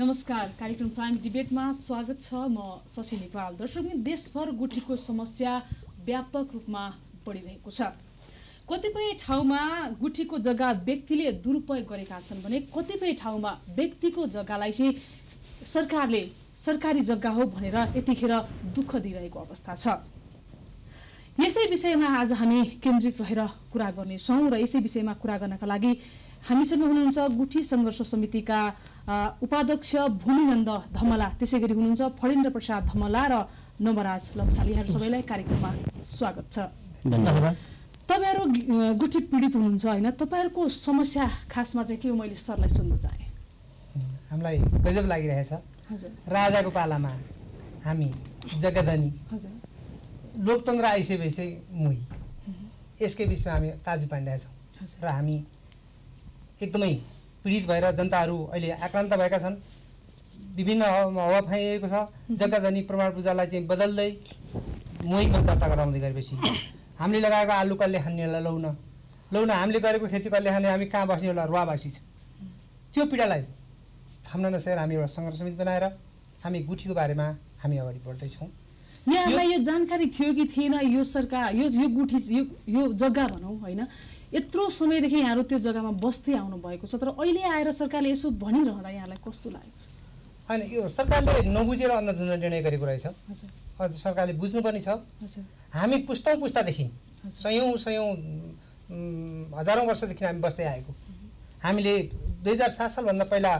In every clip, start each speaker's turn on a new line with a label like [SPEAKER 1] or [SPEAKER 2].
[SPEAKER 1] नमस्कार कार्यक्रम प्राइम डिबेटमा स्वागत छ म शशि नेपाल। दर्शक देशभर गुठीको समस्या व्यापक रूपमा बढिरहेको छ। कतिपय ठाउँमा गुठीको जग्गा व्यक्तिले दुरुपयोग गरेका छन् भने कतिपय ठाउँमा व्यक्तिको जग्गालाई चाहिँ सरकारले सरकारी जग्गा हो भनेर यतिखेर दुःख दिइरहेको अवस्था छ। यसै विषयमा आज हामी केन्द्रित भएर कुरा गर्नेछौँ र यसै विषयमा कुरा गर्नका लागि हामीसँग हुनुहुन्छ गुठी सङ्घर्ष समितिका उपाध्यक्ष भूमिनन्द धमला। त्यसै गरी हुनुहुन्छ फणेन्द्र प्रसाद धमला र नवराज लम्साली यहाँहरू सबैलाई कार्यक्रममा स्वागत छ। धन्यवाद। तपाईँहरू गुठी पीडित हुनुहुन्छ होइन तपाईँहरूको समस्या खासमा चाहिँ के हो? मैले सरलाई सुन्न चाहेँ।
[SPEAKER 2] हामीलाई गजब लागिरहेछ राजाको पालामा हामी जग्गाधनी लोकतन्त्र आइसकेपछि मुही। यसकै बिचमा हामी ताजु पाइरहेछौँ र हामी एकदमै पीडित भएर जनताहरू अहिले आक्रान्त भएका छन्। विभिन्न हावा फाइएको छ। जग्गा जनी प्रमाण पूजालाई चाहिँ बदल्दै मोहीमा दर्ता गराउँदै गरेपछि हामीले लगाएको आलु कल्ले खानेहरूलाई लौन? लौन हामीले गरेको खेती कल्ले खाने हामी कहाँ बस्ने होला? रुवावासी छ। त्यो पीडालाई थाम्न नसकेर हामी एउटा सङ्घर्ष समिति बनाएर हामी गुठीको बारेमा हामी अगाडि बढ्दैछौँ।
[SPEAKER 1] यहाँलाई यो जानकारी थियो कि थिएन? यो सरकार यो यो गुठी यो यो जग्गा भनौँ होइन? यत्रो समयदेखि यहाँहरू त्यो जग्गामा बस्दै आउनु भएको छ तर अहिले आएर सरकारले यसो भनिरहँदा यहाँलाई कस्तो लागेको छ?
[SPEAKER 2] होइन यो सरकारले नबुझेर अन्त निर्णय गरेको रहेछ। सरकारले बुझ्नुपर्ने छ। हामी पुस्तौँ पुस्तादेखि सयौँ सयौँ हजारौँ वर्षदेखि हामी बस्दै आएको। हामीले दुई हजार सात सालभन्दा पहिला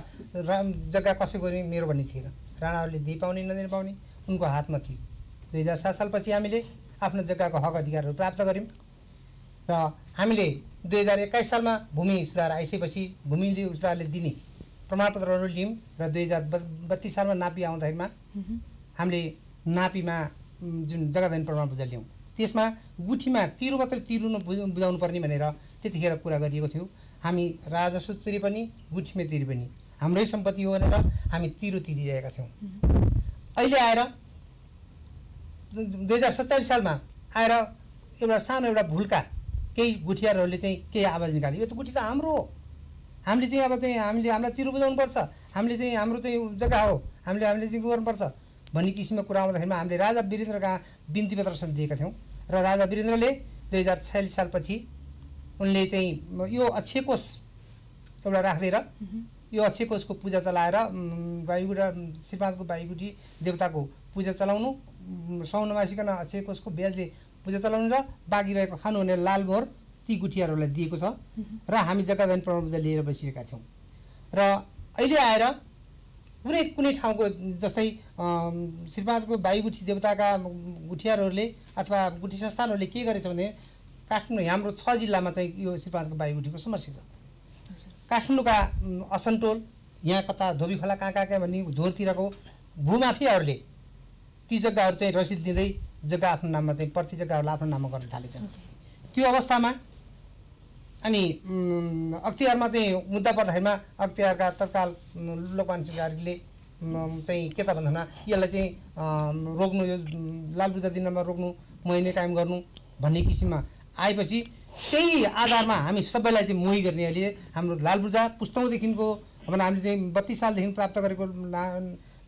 [SPEAKER 2] जग्गा कसैको मेरो भन्ने थिएन। राणाहरूले दिइ पाउने नदिन पाउने उनको हातमा थियो। दुई हजार सात सालपछि हामीले आफ्नो जग्गाको हक अधिकारहरू प्राप्त गऱ्यौँ। र हामीले दुई हजार एक्काइस सालमा भूमि सुधार आइसकेपछि भूमि सुधारले दिने प्रमाणपत्रहरू लियौँ र दुई हजार बत्तिस सालमा नापी आउँदाखेरिमा हामीले नापीमा जुन जग्गाधनी प्रमाणपत्र ल्याउँ त्यसमा गुठीमा तिरो मात्रै तिर्नु बुझाउनु पर्ने भनेर त्यतिखेर कुरा गरिएको थियो। हामी राजस्व तिरे पनि गुठीमा तिरे पनि हाम्रै सम्पत्ति हो भनेर हामी तिरो तिरिरहेका थियौँ। अहिले आएर दुई हजार सत्तालिस सालमा आएर एउटा सानो एउटा भुल्का केही गुठियारहरूले चाहिँ केही आवाज निकाल्यो। यो त गुठी त हाम्रो हो। हामीले चाहिँ अब चाहिँ हामीले हामीलाई तिरो बुझाउनुपर्छ हामीले चाहिँ हाम्रो चाहिँ जग्गा हो। हामीले हामीले चाहिँ गर्नुपर्छ? भन्ने किसिमको कुरा आउँदाखेरिमा हामीले राजा वीरेन्द्रका बिन्ती पत्र दिएका थियौँ। र राजा वीरेन्द्रले दुई हजार छयालिस सालपछि उनले चाहिँ यो अक्षय कोष एउटा राखिदिएर यो अक्षय कोषको पूजा चलाएर बायुगुडा श्रीपाँचको बायुगुटी देवताको पूजा चलाउनु। सौ नमासिकन अक्षय कोषको ब्याजले पूजा चलाउनु र बाँकी रहेको खानुहुने लाल मोहर ती गुठियाहरूलाई दिएको छ। र हामी जग्गादान प्रमाणपत्र लिएर बसिरहेका थियौँ। र अहिले आएर कुनै कुनै ठाउँको जस्तै श्रीपाँचको बायुगुठी देवताका गुठियारहरूले अथवा गुठी संस्थानहरूले के गरेछ भने काठमाडौँ हाम्रो छ जिल्लामा चाहिँ यो श्रीपाँचको बायुगुठीको समस्या छ। काठमाडौँका असनटोल यहाँ कता धोबी खोला कहाँ कहाँ कहाँ भन्ने धोरतिरको भूमाफियाहरूले ती जग्गाहरू चाहिँ रसिद दिँदै जग्गा आफ्नो नाममा चाहिँ प्रति जग्गाहरूलाई आफ्नो नाममा गर्न थालेछन् त्यो अवस्थामा अनि अख्तियारमा चाहिँ मुद्दा पर्दाखेरिमा अख्तियारका तत्काल लोकमान सिंहले चाहिँ के त भन्दा यसलाई चाहिँ रोक्नु यो लालबुजा दिनमा रोक्नु महिने कायम गर्नु भन्ने किसिममा आएपछि त्यही आधारमा हामी सबैलाई चाहिँ मोही गर्ने अहिले हाम्रो लालबुजा पुस्तौँदेखिको अब हामीले चाहिँ बत्तिस सालदेखि प्राप्त गरेको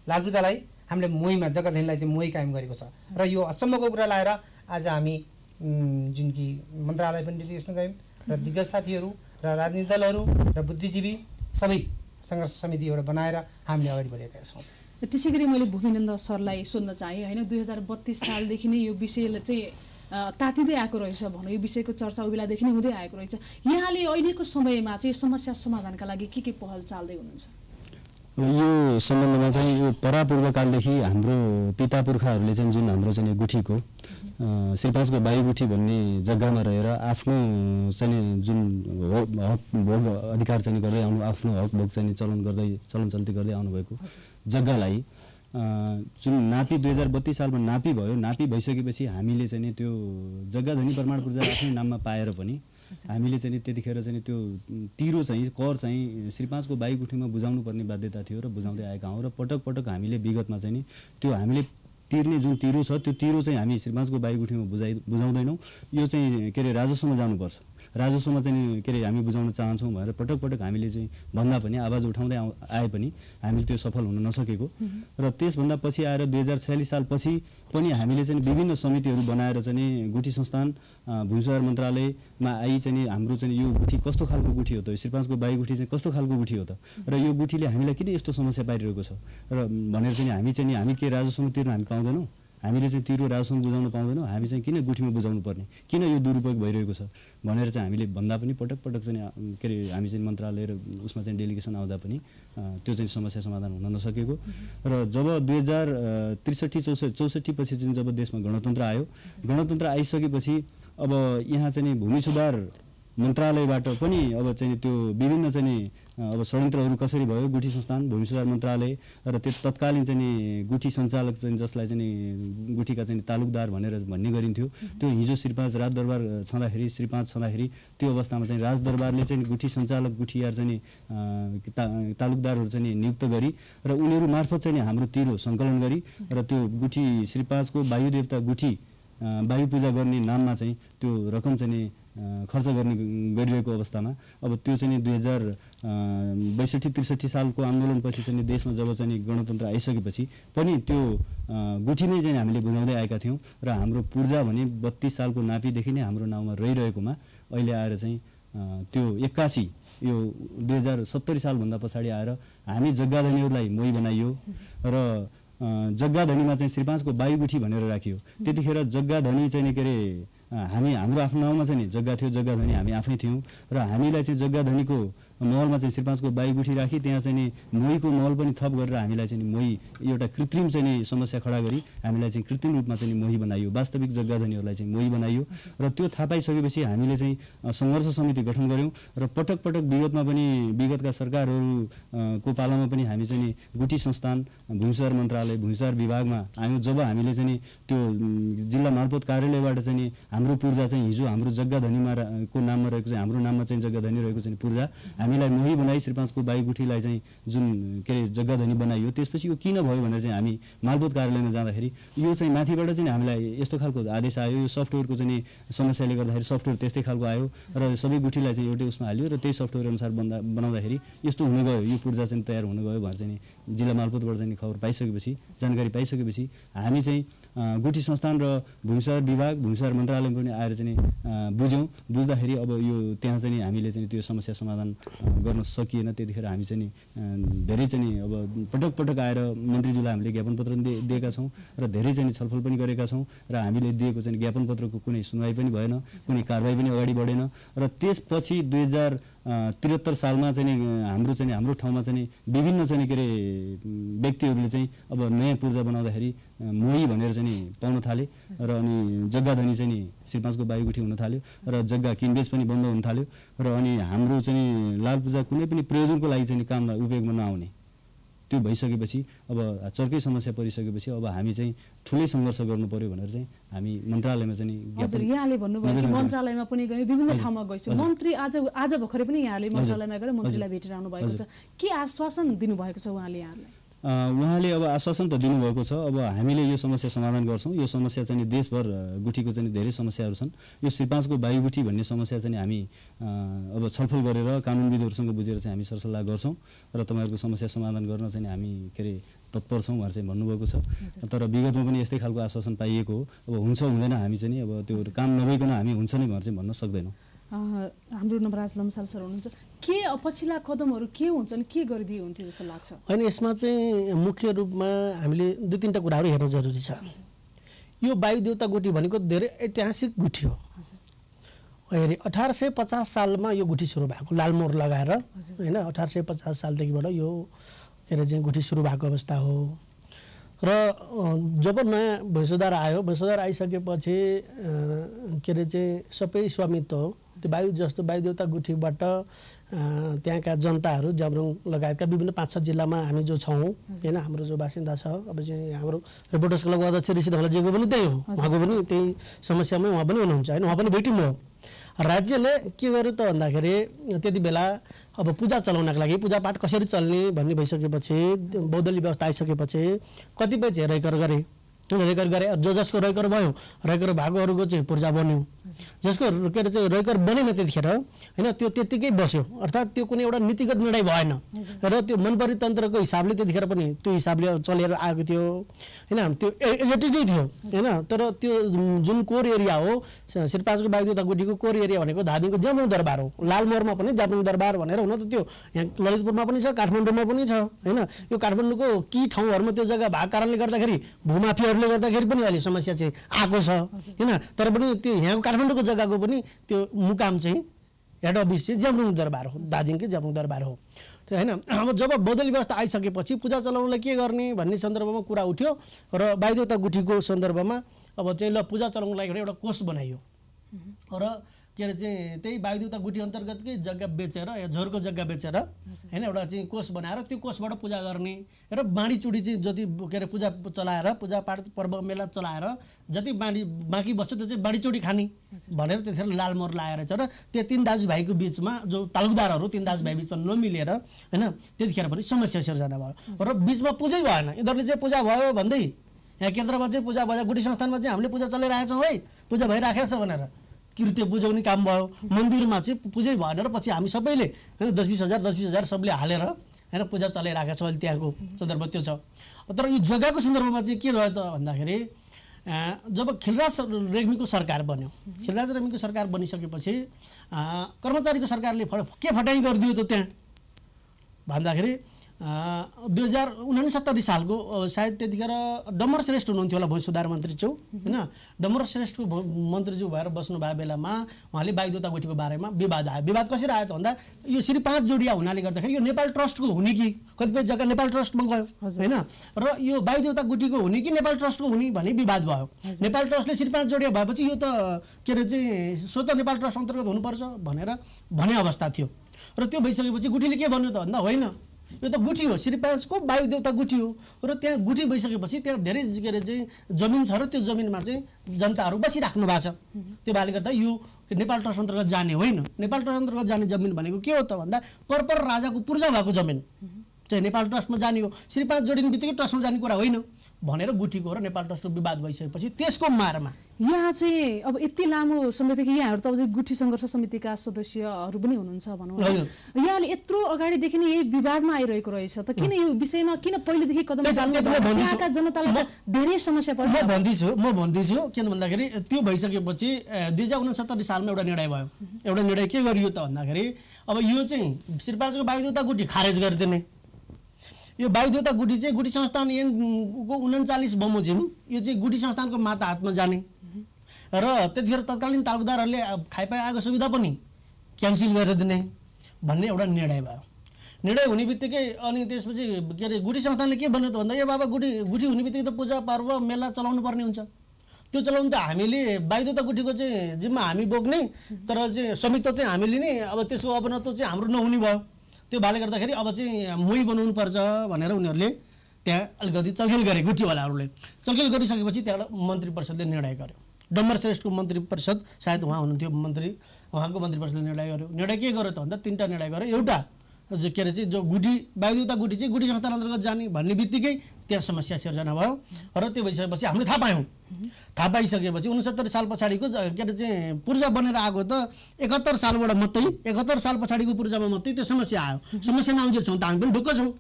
[SPEAKER 2] लालबुजालाई हामीले मोहीमा जग्गादेखिलाई चाहिँ मोही कायम गरेको छ। र यो अचम्मको कुरा लाएर आज हामी जुन कि मन्त्रालय पनि डेलिगेसन गयौँ र दिग्गज साथीहरू र राजनीतिक दलहरू र बुद्धिजीवी सबै सङ्घर्ष समिति एउटा बनाएर हामीले अगाडि बढेका छौँ।
[SPEAKER 1] त्यसै गरी मैले भूमिनन्द सरलाई सोध्न चाहेँ होइन दुई हजार बत्तिस सालदेखि नै यो विषयलाई चाहिँ तातिँदै आएको रहेछ भनौँ यो विषयको चर्चा बेलादेखि नै हुँदै आएको रहेछ। यहाँले अहिलेको समयमा चाहिँ समस्या समाधानका लागि के के पहल चाल्दै हुनुहुन्छ?
[SPEAKER 3] यो सम्बन्धमा चाहिँ यो परापूर्वकालदेखि हाम्रो पिता पुर्खाहरूले चाहिँ जुन हाम्रो चाहिँ गुठीको श्रीपाँचको बायुगुठी भन्ने जग्गामा रहेर आफ्नो चाहिँ जुन हक भोग अधिकार चाहिँ गर्दै आउनु आफ्नो हक भोग चाहिँ चलन गर्दै चलन चल्ती गर्दै आउनुभएको जग्गालाई जुन नापी दुई हजार बत्तिस सालमा नापी भयो नापी भइसकेपछि हामीले चाहिँ त्यो जग्गा धनी प्रमाण पूर्जा आफ्नै नाममा पाएर पनि हामीले चाहिँ त्यतिखेर चाहिँ त्यो तिरो चाहिँ कर चाहिँ श्री पाँचको बाइकुठीमा बुझाउनु पर्ने बाध्यता थियो र बुझाउँदै आएका हौँ र पटक पटक हामीले विगतमा चाहिँ त्यो हामीले तिर्ने जुन तिरो छ त्यो तिरो चाहिँ हामी श्री पाँचको बाइकुठीमा बुझाइ बुझाउँदैनौँ। यो चाहिँ के अरे राजस्वमा जानुपर्छ। राजस्वमा चाहिँ के अरे हामी बुझाउन चाहन्छौँ भनेर पटक पटक हामीले चाहिँ भन्दा पनि आवाज उठाउँदै आए पनि हामीले त्यो सफल हुन नसकेको। र त्यसभन्दा पछि आएर दुई हजार छयालिस सालपछि पनि हामीले चाहिँ विभिन्न समितिहरू बनाएर चाहिँ गुठी संस्थान भूमिसुधार मन्त्रालयमा आई चाहिँ हाम्रो चाहिँ यो गुठी कस्तो खालको गुठी हो त? श्रीपाँचको बाई गुठी चाहिँ कस्तो खालको गुठी हो त? र यो गुठीले हामीलाई किन यस्तो समस्या पारिरहेको छ? र भनेर चाहिँ हामी चाहिँ हामी के राजस्वमा तिर्न हामी पाउँदैनौँ? हामीले चाहिँ तिरो राजस्व बुझाउन पाउँदैनौँ। हामी चाहिँ किन गुठीमा बुझाउनु पर्ने? किन यो दुरुपयोग भइरहेको छ? भनेर चाहिँ हामीले भन्दा पनि पटक पटक चाहिँ के अरे हामी चाहिँ मन्त्रालय र उसमा चाहिँ डेलिगेसन आउँदा पनि त्यो चाहिँ समस्या समाधान हुन नसकेको। र जब दुई हजार त्रिसठी चौसठी चौसठी पछि चाहिँ जब देशमा गणतन्त्र आयो गणतन्त्र आइसकेपछि अब यहाँ चाहिँ भूमि सुधार मन्त्रालयबाट पनि अब चाहिँ त्यो विभिन्न चाहिँ अब षड्यन्त्रहरू कसरी भयो गुठी संस्थान भूमि सुधार मन्त्रालय र त्यो तत्कालीन चाहिँ गुठी सञ्चालक चाहिँ जसलाई चाहिँ गुठीका चाहिँ तालुकदार भनेर भन्ने गरिन्थ्यो। त्यो हिजो श्रीपाँच राजदरबार छँदाखेरि श्रीपाँच छँदाखेरि त्यो अवस्थामा चाहिँ राजदरबारले चाहिँ गुठी सञ्चालक गुठियार चाहिँ ता तालुकदारहरू चाहिँ नियुक्त गरी र उनीहरू मार्फत चाहिँ हाम्रो तिरो सङ्कलन गरी र त्यो गुठी श्रीपाँचको वायुदेवता गुठी वायु पूजा गर्ने नाममा चाहिँ त्यो रकम चाहिँ नि खर्च गर्ने गरिरहेको अवस्थामा। अब त्यो चाहिँ नि दुई हजार बैसठी त्रिसठी सालको आन्दोलनपछि चाहिँ देशमा जब चाहिँ गणतन्त्र आइसकेपछि पनि त्यो गुठी नै चाहिँ हामीले बुझाउँदै आएका थियौँ र हाम्रो पूर्जा भने बत्तिस सालको नापीदेखि नै हाम्रो नाउँमा रहिरहेकोमा अहिले आएर चाहिँ त्यो एक्कासी यो दुई हजार सत्तरी सालभन्दा पछाडि आएर हामी जग्गाधनीहरूलाई मोही बनाइयो र अ, जग्गाधनीमा चाहिँ श्रीपाँचको बायुगुठी भनेर राखियो। त्यतिखेर जग्गाधनी चाहिँ नि के अरे हामी हाम्रो आफ्नो नाउँमा चाहिँ नि जग्गा थियो जग्गाधनी हामी आफै थियौँ। र हामीलाई चाहिँ जग्गाधनीको महलमा चाहिँ श्रीपाँचको बायुगुठी राखी त्यहाँ चाहिँ नि मोहीको महल पनि थप गरेर हामीलाई चाहिँ मोही एउटा कृत्रिम चाहिँ नि समस्या खडा गरी हामीलाई चाहिँ कृत्रिम रूपमा चाहिँ मोही बनाइयो। वास्तविक जग्गाधनीहरूलाई चाहिँ मोही बनाइयो। र त्यो थाहा पाइसकेपछि हामीले चाहिँ सङ्घर्ष समिति गठन गऱ्यौँ र पटक पटक विगतमा पनि विगतका सरकारहरू अ, को पालामा पनि हामी चाहिँ नि गुठी संस्थान भूमिसुधार मन्त्रालय भूमिसुधार विभागमा आयौँ। जब हामीले चाहिँ त्यो जिल्ला मालपोत कार्यालयबाट चाहिँ नि हाम्रो पूर्जा चाहिँ हिजो हाम्रो जग्गाधनीमा रा- को नाममा रहेको चाहिँ हाम्रो नाममा चाहिँ जग्गाधनी रहेको चाहिँ पूर्जा। हामीलाई मोही बनाई श्रीपाँचको बाईगुठीलाई चाहिँ जुन के अरे जग्गाधनी बनाइयो त्यसपछि यो किन भयो भनेर चाहिँ हामी मालपोत कार्यालयमा जाँदाखेरि यो चाहिँ माथिबाट चाहिँ हामीलाई यस्तो खालको आदेश आयो यो सफ्टवेयरको चाहिँ समस्याले गर्दाखेरि सफ्टवेयर त्यस्तै खालको आयो र सबै गुठीलाई चाहिँ एउटै उसमा हाल्यो र त्यही सफ्टवेयर अनुसार बन्दा बनाउँदाखेरि यस्तो हुन गयो यो पूर्जा चाहिँ तयार हुन गयो भनेर चाहिँ जिल्ला मालपोतबाट चाहिँ खबर पाइसकेपछि जानकारी पाइसकेपछि हामी चाहिँ गुठी संस्थान र भूमिसुधार विभाग भूमिसुधार मन्त्रालय पनि आएर चाहिँ बुझ्यौँ। बुझ्दाखेरि अब यो त्यहाँ चाहिँ हामीले चाहिँ त्यो समस्या समाधान गर्न सकिएन। त्यतिखेर हामी चाहिँ धेरै चाहिँ अब पटक पटक आएर मन्त्रीज्यूलाई हामीले ज्ञापन पत्र दिएका छौँ र धेरै चाहिँ छलफल पनि गरेका छौँ र हामीले दिएको चाहिँ ज्ञापन पत्रको कुनै सुनवाई पनि भएन कुनै कारवाही पनि अगाडि बढेन र त्यसपछि दुई हजार त्रिहत्तर सालमा चाहिँ हाम्रो चाहिँ हाम्रो ठाउँमा चाहिँ विभिन्न चाहिँ के अरे व्यक्तिहरूले चाहिँ अब नयाँ पूर्जा बनाउँदाखेरि मोही भनेर चाहिँ नि पाउन थाले र अनि जग्गाधनी चाहिँ नि श्रीपाँचको बायुगुठी हुन थाल्यो र जग्गा किनबेच पनि बन्द हुन थाल्यो र अनि हाम्रो चाहिँ लाल पूजा कुनै पनि प्रयोजनको लागि चाहिँ काम उपयोगमा नआउने। त्यो भइसकेपछि अब चर्कै समस्या परिसकेपछि अब हामी चाहिँ ठुलै सङ्घर्ष गर्नु पर्यो भनेर चाहिँ हामी मन्त्रालयमा चाहिँ
[SPEAKER 1] हजुर यहाँले भन्नुभयो कि मन्त्रालयमा पनि गयो विभिन्न ठाउँमा गइसक्यो। मन्त्री आज आज भर्खरै पनि यहाँले मन्त्रालयमा गएर मन्त्रीलाई भेटेर आउनु भएको छ। के आश्वासन दिनुभएको छ उहाँले यहाँलाई?
[SPEAKER 3] उहाँले अब आश्वासन त दिनुभएको छ। अब हामीले यो समस्या समाधान गर्छौँ। यो समस्या चाहिँ देशभर गुठीको चाहिँ धेरै समस्याहरू छन्। यो श्रीपाँचको बायुगुठी भन्ने समस्या चाहिँ हामी अब छलफल गरेर कानुनविदहरूसँग बुझेर चाहिँ हामी सरसल्लाह गर्छौँ र तपाईँहरूको समस्या समाधान गर्न चाहिँ हामी के अरे तत्पर छौँ उहाँहरू चाहिँ भन्नुभएको छ। तर विगतमा पनि यस्तै खालको आश्वासन पाइएको हो। अब हुन्छ हुँदैन हामी चाहिँ अब त्यो काम नभइकन हामी हुन्छ नै भनेर चाहिँ भन्न सक्दैनौँ।
[SPEAKER 1] हाम्रो नवराज लम्साल सर हुनुहुन्छ। के पछिल्ला कदमहरू के हुन्छन् के गरिदिए हुन्थ्यो जस्तो लाग्छ?
[SPEAKER 4] होइन यसमा चाहिँ मुख्य रूपमा हामीले दुई तिनवटा कुराहरू हेर्न जरुरी छ। यो वायुदेवता गुठी भनेको धेरै ऐतिहासिक गुठी हो। हेरे अठार सय पचास सालमा यो गुठी सुरु भएको लालमोहर लगाएर होइन अठार सय पचास सालदेखिबाट यो के अरे चाहिँ गुठी सुरु भएको अवस्था हो। र जब नयाँ भैँसोदार आयो भैँसोदार आइसकेपछि के अरे चाहिँ सबै स्वामित्व त्यो वायु जस्तो वायुदेवता गुठीबाट त्यहाँका जनताहरू जामरुङ लगायतका विभिन्न पाँच छ जिल्लामा हामी जो छौँ होइन हाम्रो जो बासिन्दा छ अब चाहिँ हाम्रो रिपोर्टर्स क्लबको अध्यक्ष ऋषि धवलाजीको पनि त्यही हो। उहाँको पनि त्यही समस्यामै उहाँ पनि हुनुहुन्छ होइन उहाँ पनि भेटिनु हो राज्यले के गर्यो त भन्दाखेरि त्यति बेला अब पूजा चलाउनको लागि पूजापाठ कसरी चल्ने भन्ने भइसकेपछि बौद्धली व्यवस्था आइसकेपछि कतिपय हेराइकर गरे। रेकर गरे जो जसको रेकर भयो रेकर भएकोहरूको चाहिँ पूर्जा बन्यो। जसको के अरे चाहिँ रेकर बनेन त्यतिखेर होइन त्यो त्यत्तिकै बस्यो। अर्थात् त्यो कुनै एउटा नीतिगत निर्णय भएन। र त्यो मनपरी तन्त्रको हिसाबले त्यतिखेर पनि त्यो हिसाबले चलेर आएको थियो। होइन त्यो एजेटिजै थियो। होइन तर त्यो जुन कोर एरिया हो शेर्पाजको बागदेउता गुटीको कोर एरिया भनेको धादिङको जापाङ दरबार हो। लालमोहरमा पनि जापाङ दरबार भनेर हुन त त्यो यहाँ ललितपुरमा पनि छ काठमाडौँमा पनि छ। होइन यो काठमाडौँको कि ठाउँहरूमा त्यो जग्गा भएको कारणले गर्दाखेरि भूमाफियाहरूले गर्दाखेरि पनि अहिले समस्या चाहिँ आएको छ। होइन तर पनि त्यो यहाँको काठमाडौँको जग्गाको पनि त्यो मुकाम चाहिँ हेड अफिस चाहिँ ज्यापुङ दरबार हो दार्जिलिङकै ज्यापुङ दरबार हो। त्यो होइन अब जब बदली व्यवस्था आइसकेपछि पूजा चलाउनलाई के गर्ने भन्ने सन्दर्भमा कुरा उठ्यो र बाइदेउता गुठीको सन्दर्भमा अब चाहिँ ल पूजा चलाउनको लागि एउटा कोष बनाइयो। र के अरे चाहिँ त्यही वायुदेवता गुठी अन्तर्गतकै जग्गा बेचेर या झोरको जग्गा बेचेर होइन एउटा चाहिँ कोष बनाएर त्यो कोषबाट पूजा गर्ने र बाँडीचुडी चाहिँ जति के अरे पूजा चलाएर पूजापाठ पर्व मेला चलाएर जति बाँडी बाँकी बस्छ त्यो चाहिँ बाँडीचुडी खाने भनेर त्यतिखेर लालमोहर लगाएर छ र त्यो तिन दाजुभाइको बिचमा जो तालुकदारहरू तिन दाजुभाइ बिचमा नमिलेर होइन त्यतिखेर पनि समस्या सिर्जना भयो। र बिचमा पूजै भएन। यिनीहरूले चाहिँ पूजा भयो भन्दै यहाँ केन्द्रमा चाहिँ पूजा भयो गुठी संस्थानमा चाहिँ हामीले पूजा चलाइरहेको छौँ है। पूजा भइराखेको छ भनेर। कृत्य बुझाउने काम भयो। मन्दिरमा चाहिँ पुजै भएन र पछि हामी सबैले होइन दस बिस हजार दस बिस हजार सबले हालेर होइन पूजा चलाइरहेको छ अहिले त्यहाँको सन्दर्भ त्यो छ। तर यो जग्गाको सन्दर्भमा चाहिँ के रह्यो त भन्दाखेरि जब खिलराज रेग्मीको सरकार बन्यो खिलराज रेग्मीको सरकार बनिसकेपछि कर्मचारीको सरकारले के फटाइ गरिदियो त त्यहाँ? भन्दाखेरि दुई हजार उनासत्तरी सालको सायद त्यतिखेर डम्बर श्रेष्ठ हुनुहुन्थ्यो होला भूमि सुधार मन्त्री छु होइन? डम्बर श्रेष्ठको मन्त्रीज्यू भएर बस्नु भएको बेलामा उहाँले बागदेउता गोठीको बारेमा विवाद आयो। विवाद कसरी आयो त भन्दा यो श्री पाँच जोडिया हुनाले गर्दाखेरि यो नेपाल ट्रस्टको हुने कि? कतिपय जग्गा नेपाल ट्रस्टमा गयो होइन? र यो बागदेउता गुटीको हुने कि नेपाल ट्रस्टको हुने भन्ने विवाद भयो। नेपाल ट्रस्टले श्री पाँच जोडिया भएपछि यो त के अरे चाहिँ स्वत नेपाल ट्रस्ट अन्तर्गत हुनुपर्छ भनेर भने अवस्था थियो। र त्यो भइसकेपछि गुठीले के भन्यो त भन्दा होइन। यो त गुठी हो श्री पाँचको वायु देवता गुठी हो। र त्यहाँ गुठी भइसकेपछि त्यहाँ धेरै के अरे चाहिँ जमिन छ र त्यो जमिनमा चाहिँ जनताहरू बसिराख्नु भएको छ। त्यो भएले गर्दा यो नेपाल ट्रस्ट अन्तर्गत जाने होइन। नेपाल ट्रस्ट अन्तर्गत जाने जमिन भनेको के हो त भन्दा परपर राजाको पूर्जा भएको जमिन। चाहिँ नेपाल ट्रस्टमा जाने हो। श्री पाँच जोडिने बित्तिकै ट्रस्टमा जाने कुरा होइन। भनेर गुठीको र नेपाल ट्रस्टको विवाद भइसकेपछि त्यसको मारमा
[SPEAKER 1] यहाँ चाहिँ अब यति लामो समयदेखि यहाँहरू त अब गुठी सङ्घर्ष समितिका सदस्यहरू पनि हुनुहुन्छ भनौँ यहाँले यत्रो अगाडिदेखि नै यही विवादमा आइरहेको रहेछ त किन यो विषयमा किन पहिलेदेखि कदम जनतालाई धेरै समस्या पर्छ।
[SPEAKER 4] म भन्दैछु म भन्दैछु किन भन्दाखेरि त्यो भइसकेपछि दुई हजार उनसत्तरी सालमा एउटा निर्णय भयो। एउटा निर्णय के गरियो त भन्दाखेरि अब यो चाहिँ श्रीपाजको बागदेउता गुठी खारेज गरिदिने। यो वायुदेवता गुठी चाहिँ गुठी संस्थान एनको उन्चालिस बमोजिम यो चाहिँ गुठी संस्थानको माता हातमा जाने। र त्यतिखेर तत्कालीन तालुकदारहरूले खाइपाइ आएको सुविधा पनि क्यान्सल गरेर दिने भन्ने एउटा निर्णय भयो। निर्णय हुने बित्तिकै अनि त्यसपछि के अरे गुठी संस्थानले के भन्यो त भन्दा ए बाबा गुठी गुठी हुने बित्तिकै त पूजा पर्व मेला चलाउनु पर्ने हुन्छ। त्यो चलाउनु त हामीले बाइदेउता गुठीको चाहिँ जिम्मा हामी बोक्ने तर चाहिँ संयुक्त चाहिँ हामीले नै अब त्यसको अपनत्व चाहिँ हाम्रो नहुने भयो। त्यो भएले गर्दाखेरि अब चाहिँ मोही बनाउनु पर्छ भनेर उनीहरूले त्यहाँ अलिकति चलखेल गरे गुठीवालाहरूले। चलखेल गरिसकेपछि त्यहाँबाट मन्त्री परिषदले निर्णय गर्यो। डम्बर श्रेष्ठको मन्त्री परिषद सायद उहाँ हुनुहुन्थ्यो मन्त्री उहाँको मन्त्री परिषदले निर्णय गर्यो। निर्णय के गर्यो त भन्दा तिनवटा निर्णय गर्यो। एउटा के अरे चाहिँ जो गुठी वायुदेवता गुठी चाहिँ गुठी संस्थान अन्तर्गत जाने भन्ने बित्तिकै त्यहाँ समस्या सिर्जना भयो र त्यो भइसकेपछि हामीले थाहा पायौँ। थाहा पाइसकेपछि उनसत्तरी साल पछाडिको के अरे चाहिँ पूर्जा बनेर आएको त एकहत्तर सालबाट मात्रै एकहत्तर साल पछाडिको पूर्जामा मात्रै त्यो समस्या आयो। समस्या नआउँछ त हामी पनि ढुक्क छौँ।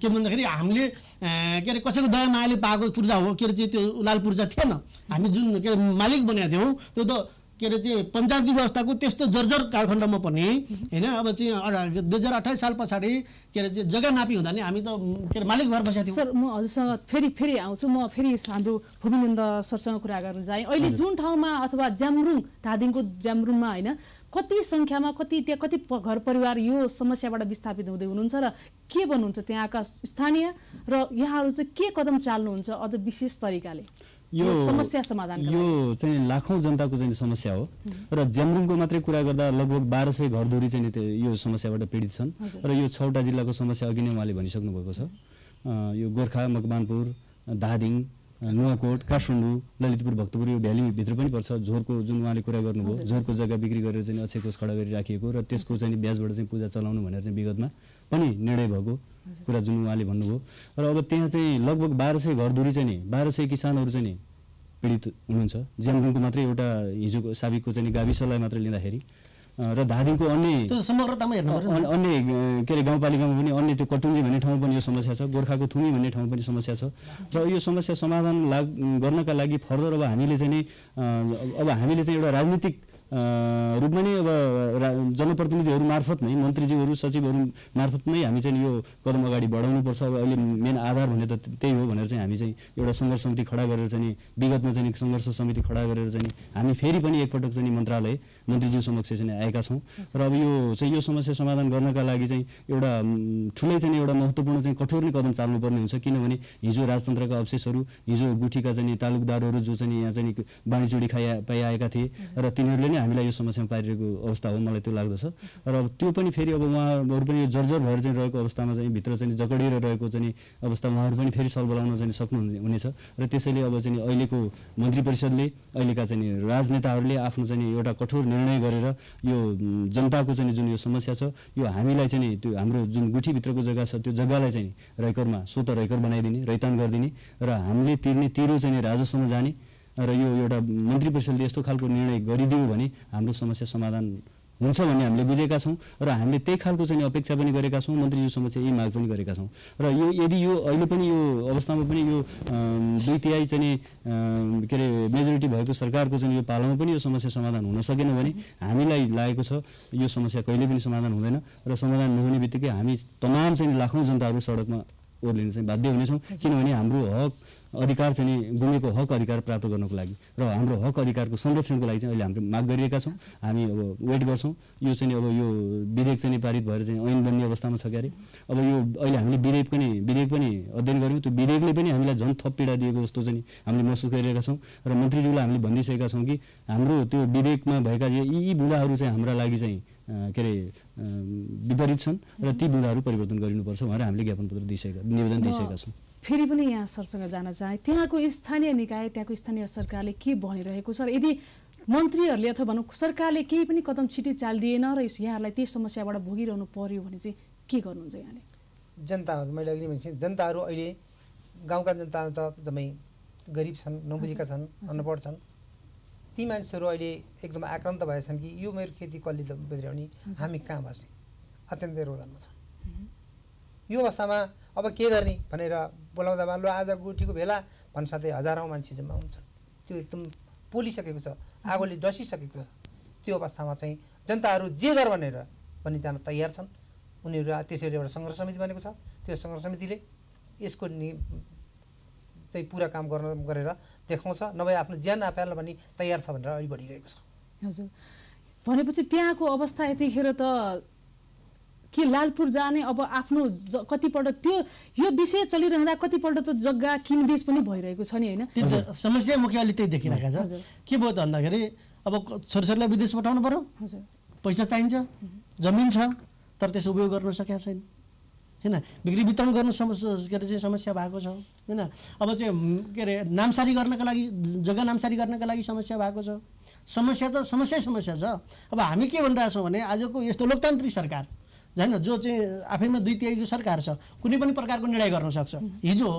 [SPEAKER 4] के भन्दाखेरि हामीले के अरे कसैको दया मायाले पाएको पूर्जा हो के अरे चाहिँ त्यो लाल पूर्जा थिएन। हामी जुन के अरे मालिक बनेका थियौँ त्यो त के अरे चाहिँ पञ्चायती व्यवस्थाको त्यस्तो जर्जर कालखण्डमा पनि होइन अब चाहिँ दुई हजार अठाइस साल पछाडि के अरे चाहिँ जग्गा नापी हुँदा नि हामी त के अरे मालिक भएर बसेका थियौँ।
[SPEAKER 1] सर म हजुरसँग फेरि फेरि आउँछु। म फेरि हाम्रो भूमिनन्द सरसँग कुरा गर्न जाएँ। अहिले जुन ठाउँमा अथवा ज्यामरुङ धादिङको ज्यामरुङमा होइन कति सङ्ख्यामा कति त्यहाँ कति घर परिवार यो समस्याबाट विस्थापित हुँदै हुनुहुन्छ र के भन्नुहुन्छ त्यहाँका स्थानीय र यहाँहरू चाहिँ के कदम चाल्नुहुन्छ अझ विशेष तरिकाले?
[SPEAKER 3] यो समस्या समाधान यो चाहिँ लाखौँ जनताको चाहिँ समस्या हो। र ज्यामरुङको मात्रै कुरा गर्दा लगभग बाह्र सय घरधुरी चाहिँ यो समस्याबाट पीडित छन्। र यो छवटा जिल्लाको समस्या अघि नै उहाँले भनिसक्नु भएको छ यो गोर्खा मकवानपुर धादिङ नुवाकोट काठमाडौँ ललितपुर भक्तपुर यो भ्यालीभित्र पनि पर्छ। झोरको जुन उहाँले कुरा गर्नुभयो झोरको जग्गा बिक्री गरेर चाहिँ अक्षय कोष खडा गरी राखिएको र त्यसको चाहिँ ब्याजबाट चाहिँ पूजा चलाउनु भनेर चाहिँ विगतमा पनि निर्णय भएको कुरा जुन उहाँले भन्नुभयो। र अब त्यहाँ चाहिँ लगभग बाह्र सय घरधुरी चाहिँ नि बाह्र सय किसानहरू चाहिँ नि पीडित हुनुहुन्छ। ज्याङबुङको मात्रै एउटा हिजोको साबिकको चाहिँ गाविसलाई मात्रै लिँदाखेरि। र धादिङको अन्य
[SPEAKER 4] समग्रतामा हेर्नु।
[SPEAKER 3] अन- अन्य के अरे गाउँपालिकामा पनि अन्य त्यो कटुङ्गी भन्ने ठाउँमा पनि यो समस्या छ गोर्खाको थुमी भन्ने ठाउँमा पनि समस्या छ र यो समस्या समाधान लाग गर्नका लागि फर्दर अब हामीले चाहिँ नि अब हामीले चाहिँ एउटा राजनीतिक रूपमा नै अब जनप्रतिनिधिहरू मार्फत नै मन्त्रीज्यूहरू सचिवहरू मार्फत नै हामी चाहिँ यो कदम अगाडि बढाउनुपर्छ। अब अहिले मेन आधार भने त त्यही हो भनेर चाहिँ हामी चाहिँ एउटा सङ्घर्ष समिति खडा गरेर चाहिँ विगतमा चाहिँ सङ्घर्ष समिति खडा गरेर चाहिँ हामी फेरि पनि एकपटक चाहिँ मन्त्रालय मन्त्रीज्यू समक्ष चाहिँ आएका छौँ। र अब यो चाहिँ यो समस्या समाधान गर्नका लागि चाहिँ एउटा ठुलै चाहिँ एउटा महत्त्वपूर्ण चाहिँ कठोर नै कदम चाल्नुपर्ने हुन्छ। किनभने हिजो राजतन्त्रका अवशेषहरू हिजो गुठीका चाहिँ तालुकदारहरू जो चाहिँ यहाँ चाहिँ बाँडीचुडी खाइ पाइआएका थिए र तिनीहरूले नै हामीलाई यो समस्यामा पारिरहेको अवस्था हो मलाई त्यो लाग्दछ। र अब त्यो पनि फेरि अब उहाँहरू पनि यो जर्जर भएर चाहिँ रहेको अवस्थामा चाहिँ भित्र चाहिँ जकडिएर रहेको चाहिँ नि अवस्था उहाँहरू पनि फेरि सलबल आउन चाहिँ सक्नु हुनेछ। र त्यसैले अब चाहिँ नि अहिलेको मन्त्री परिषदले अहिलेका चाहिँ नि राजनेताहरूले आफ्नो चाहिँ नि एउटा कठोर निर्णय गरेर यो जनताको चाहिँ नि जुन यो समस्या छ यो हामीलाई चाहिँ नि त्यो हाम्रो जुन गुठीभित्रको जग्गा छ त्यो जग्गालाई चाहिँ नि रैकरमा स्वत रैकर बनाइदिने रैतान गरिदिने। र हामीले तिर्ने तिरो चाहिँ नि राजस्वमा जाने। र यो एउटा मन्त्री परिषदले यस्तो खालको निर्णय गरिदियो भने हाम्रो समस्या समाधान हुन्छ भन्ने हामीले बुझेका छौँ र हामीले त्यही खालको चाहिँ अपेक्षा पनि गरेका छौँ। मन्त्रीज्यू समस्या यही माग पनि गरेका छौँ। र यो यदि यो अहिले पनि यो अवस्थामा पनि यो दुई तिहाई चाहिँ के अरे मेजोरिटी भएको सरकारको चाहिँ यो पालामा पनि यो समस्या समाधान हुन सकेन भने हामीलाई लागेको छ यो समस्या कहिले पनि समाधान हुँदैन र समाधान नहुने बित्तिकै हामी तमाम चाहिँ लाखौँ जनताहरू सडकमा ओर्लिन चाहिँ बाध्य हुनेछौँ। किनभने हाम्रो हक अधिकार चाहिँ गुमेको हक अधिकार प्राप्त गर्नको लागि र हाम्रो हक अधिकारको संरक्षणको लागि चाहिँ अहिले हामीले माग गरिरहेका छौँ। हामी अब वेट गर्छौँ। यो चाहिँ अब यो विधेयक चाहिँ पारित भएर चाहिँ ऐन बन्ने अवस्थामा छ क्यारे। अब यो अहिले हामीले विधेयक पनि विधेयक पनि अध्ययन गऱ्यौँ। त्यो विधेयकले पनि हामीलाई झन् थप पीडा दिएको जस्तो चाहिँ हामीले महसुस गरिरहेका छौँ। र मन्त्रीज्यूलाई हामीले भनिदिइसकेका छौँ कि हाम्रो त्यो विधेयकमा भएका यी यी बुँदाहरू चाहिँ हाम्रा लागि चाहिँ के अरे विपरीत छन्। र ती बुँदाहरू परिवर्तन गरिनुपर्छ भनेर हामीले ज्ञापन पत्र दिइसकेका निवेदन दिइसकेका छौँ।
[SPEAKER 1] फेरि पनि यहाँ सरसँग जान चाहे। त्यहाँको स्थानीय निकाय त्यहाँको स्थानीय सरकारले के भनिरहेको छ? र यदि मन्त्रीहरूले अथवा भनौँ सरकारले केही पनि कदम छिटी चालिदिएन र यहाँहरूलाई त्यही समस्याबाट भोगिरहनु पर्यो भने चाहिँ के गर्नुहुन्छ यहाँले?
[SPEAKER 2] जनताहरू मैले अघि नै भनेपछि जनताहरू अहिले गाउँका जनता त एकदमै गरिब छन् नबुझेका छन् अनपढ छन्। ती मानिसहरू अहिले एकदम आक्रान्त भएछन् कि यो मेरो खेती कसले बेच्ने हामी कहाँ बस्ने? अत्यन्तै रोदनमा छ। यो अवस्थामा अब के गर्ने भनेर बोलाउँदामा ल आज गुठीको भेला भन्साथै हजारौँ मान्छे जम्मा हुन्छन् त्यो एकदम पोलिसकेको छ आगोले डसिसकेको छ। त्यो अवस्थामा चाहिँ जनताहरू जे गर भनेर पनि जान तयार छन्। उनीहरू त्यसरी एउटा सङ्घर्ष समिति बनेको छ। त्यो सङ्घर्ष समितिले यसको नि चाहिँ पुरा काम गर्न गरेर देखाउँछ। नभए आफ्नो ज्यान आफैलाई पनि तयार छ भनेर अहिले बढिरहेको छ।
[SPEAKER 1] हजुर। भनेपछि त्यहाँको अवस्था यतिखेर त के लालपुर जाने अब आफ्नो ज- कतिपल्ट त्यो यो विषय चलिरहँदा कतिपल्ट त जग्गा किनबेच पनि भइरहेको छ नि होइन?
[SPEAKER 4] त्यो त समस्या मुख्य अहिले त्यही देखिरहेको छ। के भयो त भन्दाखेरि अब छोरीछोरीलाई विदेश पठाउनु पऱ्यो
[SPEAKER 1] हजुर।
[SPEAKER 4] पैसा चाहिन्छ जमिन छ तर त्यसो उपयोग गर्न सकेको छैन। होइन? बिक्री वितरण गर्नु समस्या के अरे चाहिँ समस्या भएको छ। होइन? अब चाहिँ के अरे नामसारी गर्नका लागि जग्गा नामसारी गर्नका लागि समस्या भएको छ। समस्या त समस्या समस्या छ। अब हामी के भनिरहेछौँ भने आजको यस्तो लोकतान्त्रिक सरकार होइन जो चाहिँ आफैमा दुई तिहाईको सरकार छ कुनै पनि प्रकारको निर्णय गर्न सक्छ। हिजो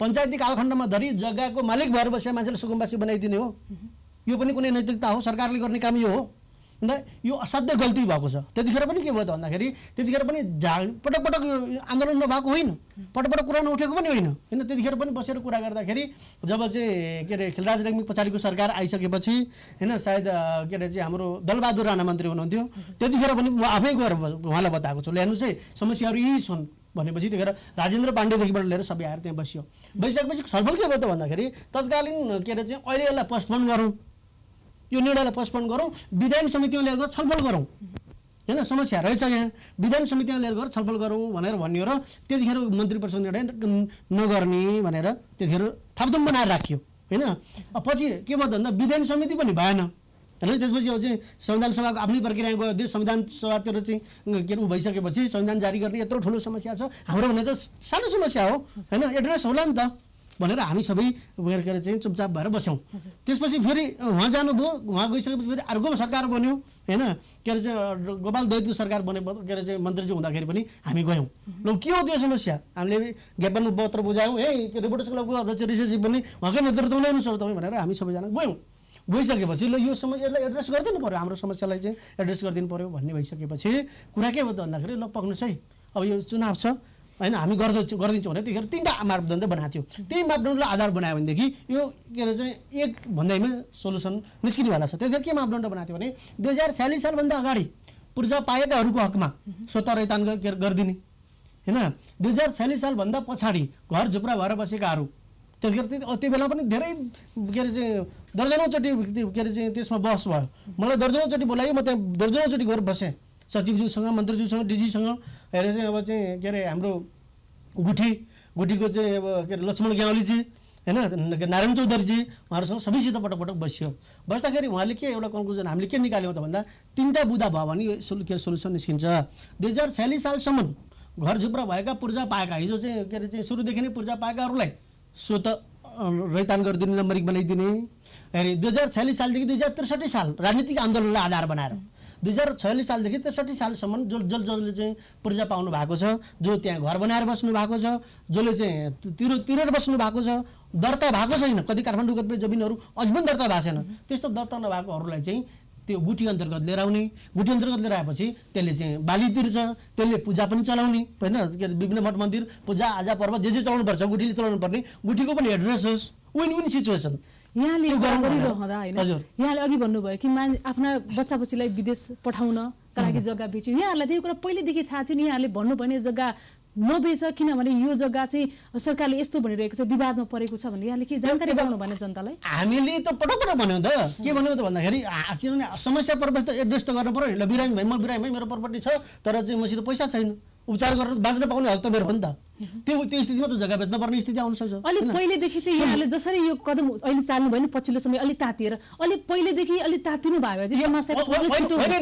[SPEAKER 4] पञ्चायती कालखण्डमा धरि जग्गाको मालिक भएर बसेका मान्छेलाई सुकुम्बासी बनाइदिने हो। यो पनि कुनै नैतिकता हो सरकारले गर्ने काम यो हो। अन्त यो असाध्य गल्ती भएको छ। त्यतिखेर पनि के भयो त भन्दाखेरि त्यतिखेर पनि झा पटक पटक आन्दोलन नभएको होइन। पटक पटक कुरा नउठेको पनि होइन। होइन त्यतिखेर पनि बसेर कुरा गर्दाखेरि जब चाहिँ के अरे खिलराज रेग्मी पछाडिको सरकार आइसकेपछि होइन सायद के अरे चाहिँ हाम्रो दलबहादुर राणा मन्त्री हुनुहुन्थ्यो। त्यतिखेर पनि म आफै गएर उहाँलाई बताएको छु। ल्याउनुहोस् है समस्याहरू यी छन् भनेपछि त्यतिखेर राजेन्द्र पाण्डेदेखिबाट लिएर सबै आएर त्यहाँ बसियो। बसिसकेपछि छलफल के भयो त भन्दाखेरि तत्कालीन के अरे चाहिँ अहिले यसलाई पोस्टपोन गरौँ। यो निर्णयलाई पोस्टपोन गरौँ विधान समितिमा लिएर गएर छलफल गरौँ। होइन समस्या रहेछ यहाँ। विधान समितिमा लिएर गएर छलफल गरौँ भनेर भन्यो र त्यतिखेर मन्त्री परिषद निर्णय नगर्ने भनेर त्यतिखेर थापथुम बनाएर राखियो। होइन? पछि के भयो भन्दा विधान समिति पनि भएन। होइन त्यसपछि अब चाहिँ संविधान सभाको आफ्नै प्रक्रिया गयो। त्यो संविधान सभातिर चाहिँ के ऊ भइसकेपछि संविधान जारी गर्ने यत्रो ठुलो समस्या छ। हाम्रो भने त सानो समस्या हो। होइन एड्रेस होला नि त। भनेर हामी सबै के अरे चाहिँ चुपचाप भएर बस्यौँ। त्यसपछि फेरि उहाँ जानुभयो। उहाँ गइसकेपछि फेरि अर्को सरकार बन्यो होइन? के अरे चाहिँ गोपाल दैतको सरकार बने के अरे चाहिँ मन्त्रीजी हुँदाखेरि पनि हामी गयौँ। ल के हो त्यो समस्या? हामीले ज्ञापन पत्र बुझायौँ। है के रिपोर्टर्स क्लबको अध्यक्ष ऋषिजी पनि उहाँकै नेतृत्वमा ल्याउनु सक्छ तपाईँ भनेर हामी सबैजना गयौँ। गइसकेपछि ल यो समस्यालाई एड्रेस गरिदिनु पऱ्यो हाम्रो समस्यालाई चाहिँ एड्रेस गरिदिनु पऱ्यो भन्ने भइसकेपछि कुरा के भयो त भन्दाखेरि ल पक्नुहोस् है। अब यो चुनाव छ। होइन हामी गर्दैछौँ गरिदिन्छौँ भने त्यतिखेर तिनवटा मापदण्ड बनाएको थियो। त्यही मापदण्डलाई आधार बनायो भनेदेखि यो के अरे चाहिँ एक भन्दैमा सोल्युसन निस्किनेवाला छ। त्यतिखेर के मापदण्ड बनाएको थियो भने दुई हजार छ्यालिस सालभन्दा अगाडि पूर्जा पाएकाहरूको हकमा स्वत रैतान गर- गरिदिने। होइन दुई हजार छ्यालिस सालभन्दा पछाडि घर झुप्रा भएर बसेकाहरू त्यतिखेर त्यो बेला पनि धेरै के अरे चाहिँ दर्जनौँचोटि के अरे चाहिँ त्यसमा बहस भयो। मलाई दर्जनौँचोटि बोलायो म त्यहाँ दर्जनौँचोटि गएर बसेँ। सचिवज्यूसँग मन्त्रीज्यूसँग डिजीसँग हेरेर चाहिँ अब चाहिँ के अरे हाम्रो गुठी गुठीको चाहिँ अब के अरे लक्ष्मण ग्याउलीजी होइन नारायण चौधरीजी उहाँहरूसँग सबैसित पटक पटक बसियो। बस्दाखेरि उहाँले के एउटा कन्क्लुजन हामीले के निकाल्यौँ त भन्दा तिनवटा बुदा भयो भने यो के सोल्युसन निस्किन्छ। दुई हजार छ्यालिस सालसम्म घर झुप्रा भएका पूर्जा पाएका हिजो चाहिँ के अरे चाहिँ सुरुदेखि नै पूर्जा पाएकाहरूलाई स्वत रैतान गरिदिने नम्बरिङ बनाइदिने। अरे दुई हजार छ्यालिस सालदेखि दुई हजार त्रिसठी साल राजनीतिक आन्दोलनलाई आधार बनाएर। दुई हजार छयालिस सालदेखि त्रिसठी सालसम्म जो जस जसले चाहिँ पूर्जा पाउनु भएको छ जो त्यहाँ घर बनाएर बस्नु भएको छ जसले चाहिँ तिरो तिरेर बस्नु भएको छ दर्ता भएको छैन। कति काठमाडौँ कतिपय जमिनहरू अझ पनि दर्ता भएको छैन। त्यस्तो दर्ता नभएकोहरूलाई चाहिँ त्यो गुठी अन्तर्गत लिएर आउने। गुठी अन्तर्गत लिएर आएपछि त्यसले चाहिँ बाली तिर्छ त्यसले पूजा पनि चलाउने। होइन? के अरे विभिन्न मठ मन्दिर पूजा आजा पर्व जे जे चलाउनु पर्छ गुठीले चलाउनु पर्ने गुठीको पनि एड्रेस होस्। विन विन सिचुएसन
[SPEAKER 1] यहाँले
[SPEAKER 4] भनेर।
[SPEAKER 1] गरिरहँदा होइन। यहाँले अघि भन्नुभयो कि मान आफ्ना बच्चा बच्चीलाई विदेश पठाउनका लागि जग्गा बेच्यो। यहाँहरूलाई त्यो कुरा पहिलेदेखि थाहा थियो नि। यहाँले भन्नुपर्ने जग्गा नबेच किनभने यो जग्गा चाहिँ सरकारले यस्तो भनिरहेको छ विवादमा परेको छ भने यहाँले के जानकारी गराउनु भने जनतालाई?
[SPEAKER 4] हामीले त पटक पटक भन्यौँ त। के भन्यौँ त भन्दाखेरि किनभने समस्या पर्पज त एड्रेस त गर्नु पऱ्यो नि ल बिरामी भाइ म बिरामी भाइ मेरो प्रपर्टी छ तर चाहिँ मसित पैसा छैन। उपचार गरेर बाँच्न पाउने हक त मेरो हो नि त। त्यो त्यो स्थितिमा त जग्गा बेच्न पर्ने स्थिति आउन सक्छ।
[SPEAKER 1] अलि
[SPEAKER 4] होइन?
[SPEAKER 1] पहिलेदेखि चाहिँ यहाँले जसरी यो कदम अहिले चाल्नु भयो नि पछिल्लो समय अलिक तातिएर अलि पहिलेदेखि अलिक तातिनु भयो।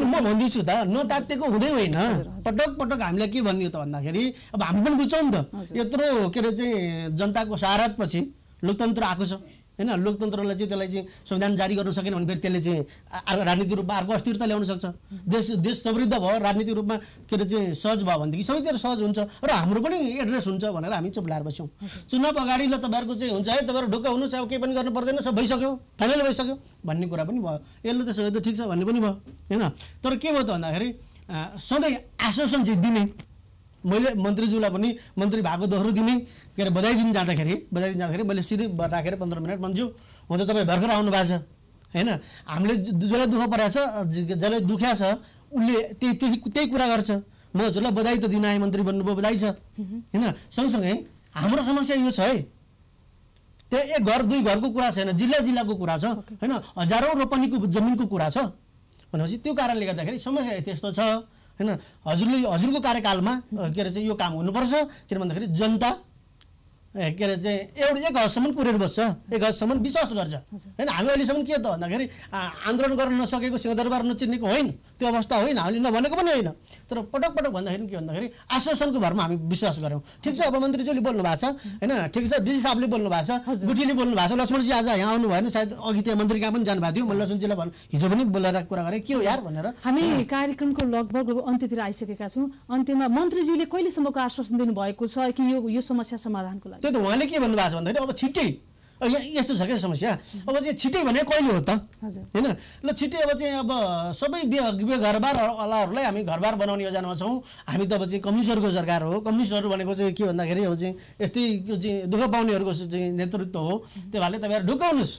[SPEAKER 4] म भन्दैछु त नतातेको हुँदै होइन। पटक पटक हामीले के भन्यो त भन्दाखेरि अब हामी पनि बुझ्छौँ नि त यत्रो के अरे चाहिँ जनताको सहारातपछि लोकतन्त्र आएको छ। होइन लोकतन्त्रलाई चाहिँ त्यसलाई चाहिँ संविधान जारी गर्न सकेन भने फेरि त्यसले चाहिँ राजनीतिक रूपमा अर्को अस्थिरता ल्याउन सक्छ। देश देश समृद्ध भयो राजनीतिक रूपमा के अरे चाहिँ सहज भयो भनेदेखि सबैतिर सहज हुन्छ र हाम्रो पनि एड्रेस हुन्छ भनेर हामी चुप लाएर बस्यौँ। चुनाव अगाडि ल तपाईँहरूको चाहिँ हुन्छ है तपाईँहरू ढुक्क हुनुहोस् अब केही पनि गर्नु पर्दैन सब भइसक्यो फाइनल भइसक्यो भन्ने कुरा पनि भयो। यसले त सबै त ठिक छ भन्ने पनि भयो होइन। तर के भयो त भन्दाखेरि सधैँ आश्वासन चाहिँ दिने। मैले मन्त्रीज्यूलाई पनि मन्त्री भएको दोहोरो दिने के अरे बधाई दिन जाँदाखेरि बधाई दिन जाँदाखेरि मैले सिधै राखेर पन्ध्र मिनट मन्ज्यू हुन त तपाईँ भर्खर आउनु भएको छ होइन? हामीले जसलाई दुःख परेको छ ज- जसलाई दुख्या छ उसले त्यही त्यही त्यही कुरा गर्छ। म हजुरलाई बधाई त दिन आएँ मन्त्री बन्नुभयो बधाई छ। होइन? सँगसँगै हाम्रो समस्या यो छ है। त्यहाँ एक घर दुई घरको कुरा छैन जिल्ला जिल्लाको कुरा छ। होइन? हजारौँ रोपनीको जमिनको कुरा छ। भनेपछि त्यो कारणले गर्दाखेरि समस्या त्यस्तो छ। होइन? हजुरले हजुरको कार्यकालमा के अरे चाहिँ यो काम हुनुपर्छ। किन भन्दाखेरि जनता के अरे चाहिँ एउटा एक हदसम्म कुरेर बस्छ। एक हदसम्म विश्वास गर्छ। होइन? हामी अहिलेसम्म के त भन्दाखेरि आन्दोलन गर्न नसकेको सिंहदरबार नचिन्नेको होइन। त्यो अवस्था होइन हामीले नभनेको पनि होइन। तर पटक पटक भन्दाखेरि के भन्दाखेरि आश्वासनको भरमा हामी विश्वास गऱ्यौँ। ठिक छ अब मन्त्रीजीले बोल्नु भएको छ होइन? ठिक छ डिजी साहबले बोल्नु भएको छ गुठीले बोल्नु भएको छ लक्ष्मणजी आज यहाँ आउनु भएन सायद अघि त्यहाँ मन्त्री कहाँ पनि जानुभएको थियो। मैले लक्ष्मणजीलाई भन्नु हिजो पनि बोलेर कुरा गरेँ के हो यार भनेर।
[SPEAKER 1] हामी कार्यक्रमको लगभग अन्त्यतिर आइसकेका छौँ। अन्त्यमा मन्त्रीज्यूले कहिलेसम्मको आश्वासन दिनुभएको छ कि यो यो समस्या समाधानको लागि?
[SPEAKER 4] त्यो त उहाँले के भन्नुभएको छ भन्दाखेरि अब छिट्टै यस्तो छ क्या समस्या? अब चाहिँ छिट्टै भने कहिले हो त। होइन? ल छिट्टै अब चाहिँ अब सबै घरबारवालाहरूलाई हामी घरबार बनाउने योजनामा छौँ। हामी त अब चाहिँ कम्युनिस्टहरूको सरकार हो। कम्युनिस्टहरू भनेको चाहिँ के भन्दाखेरि अब चाहिँ यस्तै चाहिँ दुःख पाउनेहरूको चाहिँ नेतृत्व हो। त्यो भएर तपाईँहरू ढुक्क हुनुहोस्।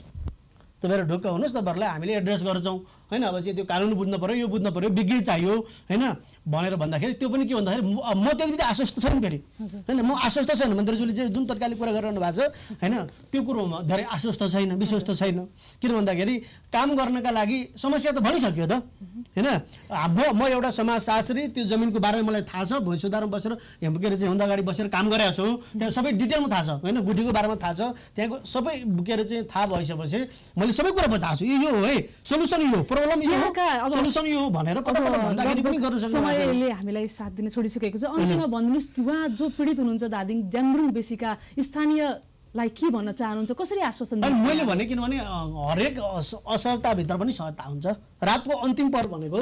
[SPEAKER 4] तपाईँहरू ढुक्क हुनुहोस् तपाईँहरूलाई हामीले एड्रेस गर्छौँ। होइन अब चाहिँ त्यो कानुन बुझ्नु पऱ्यो यो बुझ्नु पऱ्यो विज्ञ चाहियो होइन? भनेर भन्दाखेरि त्यो पनि के भन्दाखेरि म त्यति बित्तिकै आश्वस्त छैन फेरि। होइन म आश्वस्त छैन। मन्त्रीज्यूले चाहिँ जुन तरिकाले कुरा गरिरहनु भएको छ होइन त्यो कुरोमा धेरै आश्वस्त छैन विश्वस्त छैन। किन भन्दाखेरि काम गर्नका लागि समस्या त भनिसक्यो त। होइन? म म एउटा समाजशास्त्री त्यो जमिनको बारेमा मलाई थाहा छ भुइँ सुधारमा बसेर यहाँ के अरे चाहिँ भन्दा अगाडि बसेर काम गरेको छु। त्यहाँ सबै डिटेलमा थाहा छ होइन? गुठीको बारेमा थाहा छ। त्यहाँको सबै के अरे चाहिँ थाहा भइसकेपछि मैले सबै कुरा बताएको छु। यो हो है सोल्युसन यो प्रब्लम यो। सोल्युसन भनेर पटक पटक भन्दाखेरि पनि गर्न।
[SPEAKER 1] समयले हामीलाई साथ दिन छोडिसकेको छ। अन्त्यमा भनिदिनुहोस् उहाँ जो पीडित हुनुहुन्छ धादिङ ज्याम्रुङ बेसीका स्थानीय लाई के भन्न चाहनुहुन्छ? कसरी आश्वासन
[SPEAKER 4] अनि? मैले भने किनभने हरेक अस- असहजताभित्र पनि सहजता हुन्छ। रातको अन्तिम पहर भनेको।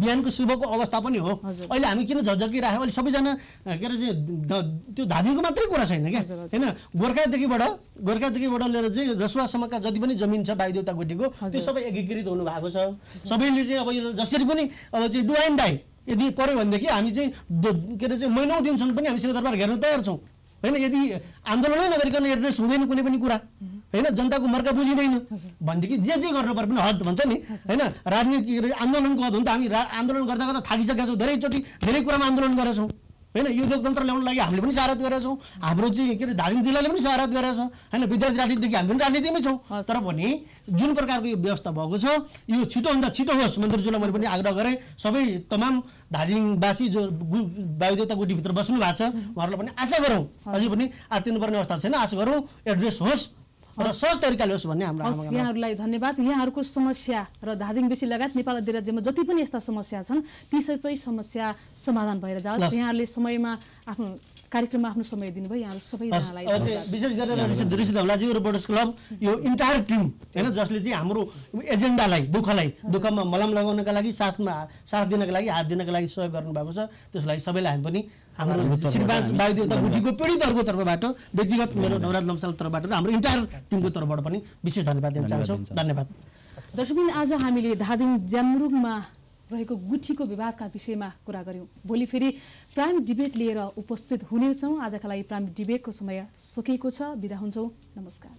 [SPEAKER 4] बिहानको शुभको अवस्था पनि हो। अहिले हामी किन झकझकिराख्यौँ अहिले सबैजना के अरे चाहिँ त्यो धादिङको मात्रै कुरा छैन क्या। होइन? गोर्खादेखिबाट गोर्खादेखिबाट लिएर चाहिँ रसुवासम्मका जति पनि जमिन छ वायुदेवता गोटीको त्यो सबै एकीकृत हुनु भएको छ सबैले चाहिँ अब यो जसरी पनि अब चाहिँ डु एन्ड डाई यदि पऱ्यो भनेदेखि हामी चाहिँ के अरे चाहिँ महिनौ दिनसम्म पनि हामी सिंहदरबार घेर्न तयार छौँ। होइन यदि आन्दोलनै नगरिकन एड्रेस हुँदैन कुनै पनि कुरा होइन जनताको मर्का बुझिँदैन। भनेदेखि जे जे गर्नु पर्ने पनि हद भन्छ नि होइन राजनीति आन्दोलनको हद हुन्छ हामी रा- आन्दोलन गर्दा गर्दा थाकिसकेका छौँ धेरैचोटि धेरै कुरामा आन्दोलन गरेका छौँ होइन यो लोकतन्त्र ल्याउनु लागि हामीले पनि सहारत गरेका छौँ। हाम्रो चाहिँ के अरे धादिङ जिल्लाले पनि सहारत गरेका छ। होइन विद्यार्थी राजनीतिदेखि हामी पनि राजनीतिमै छौँ। तर पनि जुन प्रकारको यो व्यवस्था भएको छ यो छिटोभन्दा छिटो होस् मन्त्रीज्यूलाई मैले पनि आग्रह गरेँ। सबै तमाम धादिङवासी जो वायुदेवता गुटीभित्र बस्नु भएको छ उहाँहरूलाई पनि आशा गरौँ। अझै पनि आत्तिनुपर्ने अवस्था छैन। आशा गरौँ एड्रेस होस्। र सहज तरिकाले होस् भन्ने हाम्रो
[SPEAKER 1] हस् यहाँहरूलाई धन्यवाद यहाँहरूको समस्या र धादिङ बेसी लगायत नेपाल राज्यमा जति पनि यस्ता समस्या छन् ती सबै समस्या समाधान भएर जाओस्। यहाँहरूले समयमा आफ्नो कार्यक्रममा आफ्नो समय दिनुभयो। यहाँहरू
[SPEAKER 4] हस्,
[SPEAKER 1] सबैजनालाई।
[SPEAKER 4] विशेष गरेर ऋषि रोबोट्स क्लब यो इन्टायर टिम होइन जसले चाहिँ हाम्रो एजेन्डालाई दुःखलाई दुःखमा मलम लगाउनका लागि साथमा साथ दिनको लागि हात दिनको लागि सहयोग गर्नुभएको छ। त्यसको लागि सबैलाई हामी पनि हाम्रो श्रीवास वायुदेवता गुटीको पीडितहरूको तर्फबाट व्यक्तिगत मेरो नवराज लम्साल तर्फबाट र हाम्रो इन्टायर टिमको तर्फबाट पनि विशेष धन्यवाद दिन चाहन्छौँ। धन्यवाद।
[SPEAKER 1] दर्शकबिन आज हामीले धादिङ ज्यामरुङमा रहेको गुठीको विवादका विषयमा कुरा गऱ्यौँ भोलि फेरि प्राइम डिबेट लिएर उपस्थित हुनेछौँ। आजका लागि प्राइम डिबेटको समय सकिएको छ। बिदा हुन्छौँ। नमस्कार।